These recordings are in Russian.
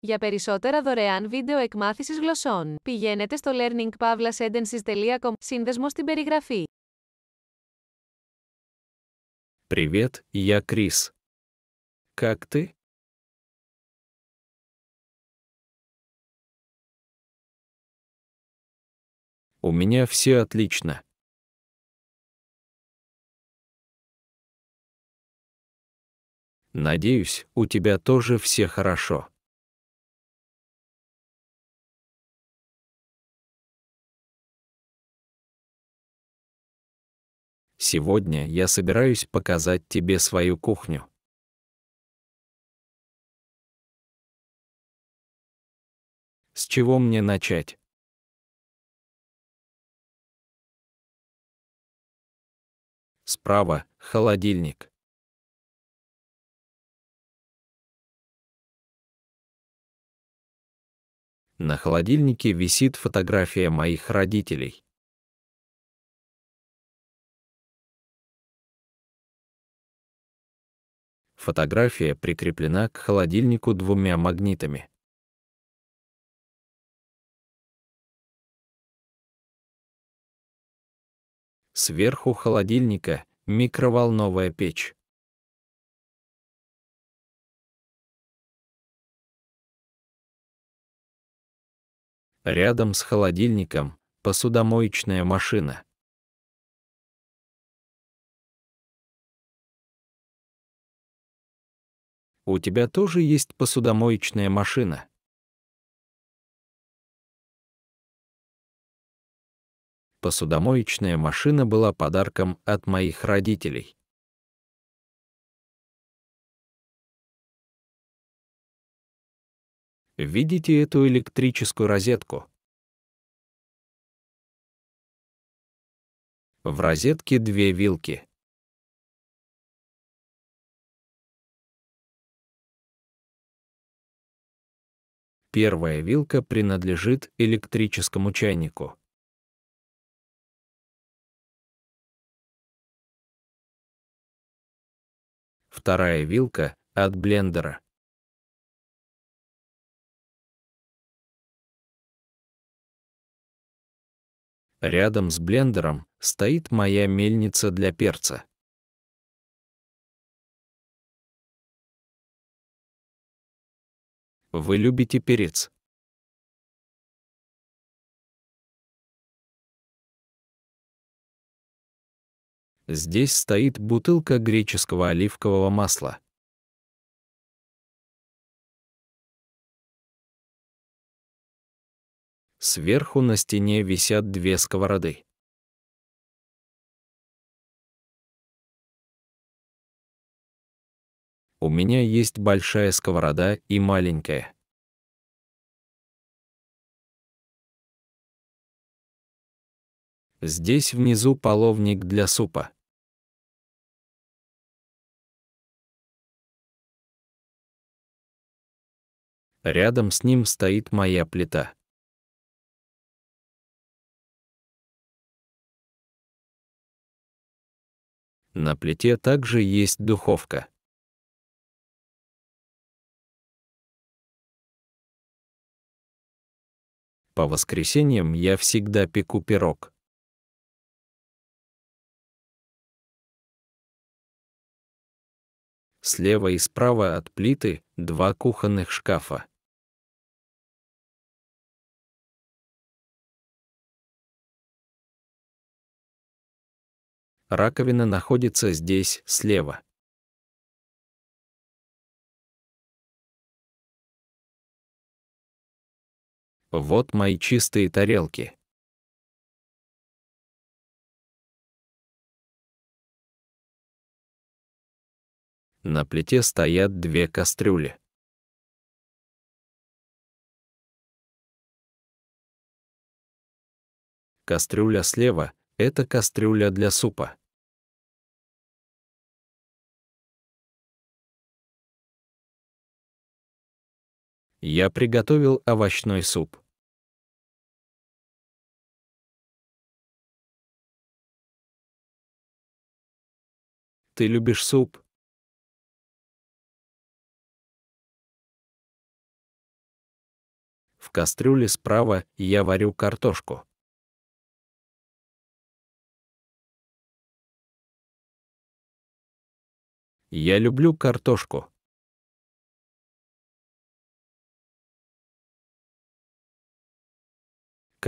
Για περισσότερα δωρεάν βίντεο εκμάθησης γλωσσών, πηγαίνετε στο learningpavlasentences.com, σύνδεσμο στην περιγραφή. Привет, я Крис. Как ты? У меня все отлично. Надеюсь, у тебя тоже все хорошо. Сегодня я собираюсь показать тебе свою кухню. С чего мне начать? Справа — холодильник. На холодильнике висит фотография моих родителей. Фотография прикреплена к холодильнику двумя магнитами. Сверху холодильника микроволновая печь. Рядом с холодильником посудомоечная машина. У тебя тоже есть посудомоечная машина? Посудомоечная машина была подарком от моих родителей. Видите эту электрическую розетку? В розетке две вилки. Первая вилка принадлежит электрическому чайнику. Вторая вилка от блендера. Рядом с блендером стоит моя мельница для перца. Вы любите перец? Здесь стоит бутылка греческого оливкового масла. Сверху на стене висят две сковороды. У меня есть большая сковорода и маленькая. Здесь внизу половник для супа. Рядом с ним стоит моя плита. На плите также есть духовка. По воскресеньям я всегда пеку пирог. Слева и справа от плиты два кухонных шкафа. Раковина находится здесь, слева. Вот мои чистые тарелки. На плите стоят две кастрюли. Кастрюля слева — это кастрюля для супа. Я приготовил овощной суп. Ты любишь суп? В кастрюле справа я варю картошку. Я люблю картошку.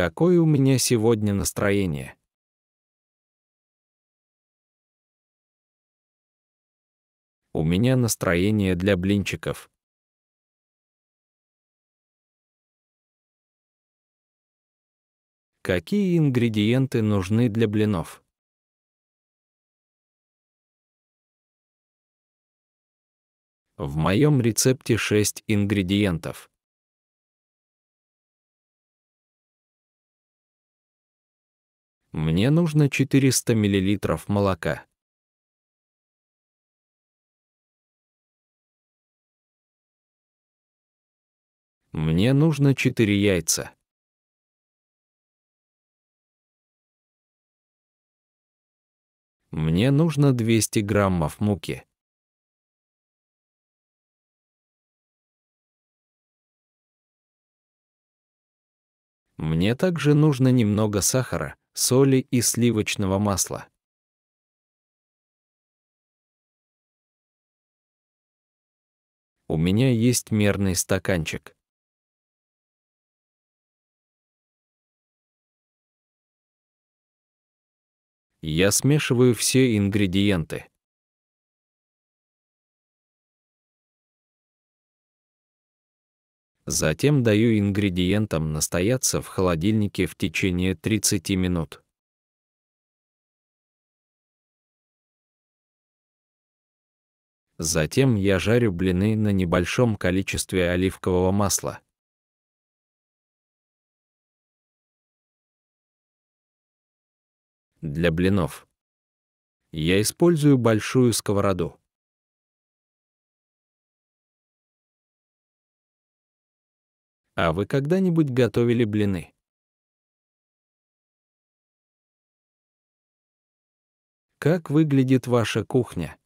Какое у меня сегодня настроение? У меня настроение для блинчиков. Какие ингредиенты нужны для блинов? В моем рецепте 6 ингредиентов. Мне нужно 400 мл молока. Мне нужно 4 яйца. Мне нужно 200 граммов муки. Мне также нужно немного сахара, соли и сливочного масла. У меня есть мерный стаканчик. Я смешиваю все ингредиенты. Затем даю ингредиентам настояться в холодильнике в течение 30 минут. Затем я жарю блины на небольшом количестве оливкового масла. Для блинов я использую большую сковороду. А вы когда-нибудь готовили блины? Как выглядит ваша кухня?